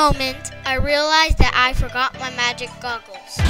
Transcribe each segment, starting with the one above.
moment, I realized that I forgot my magic goggles.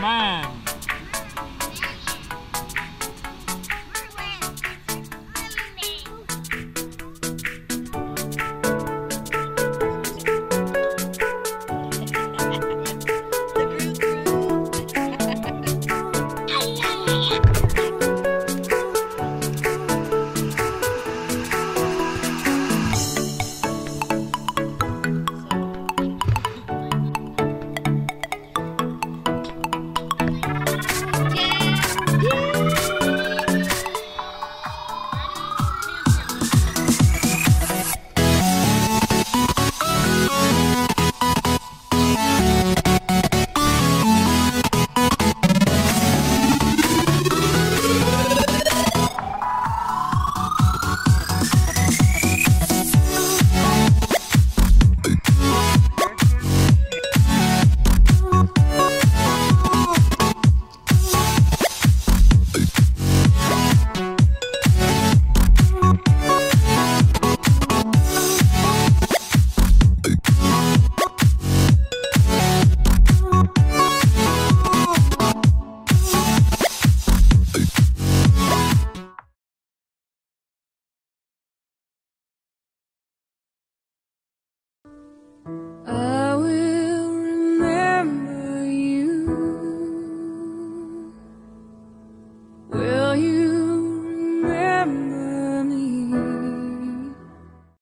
Merman.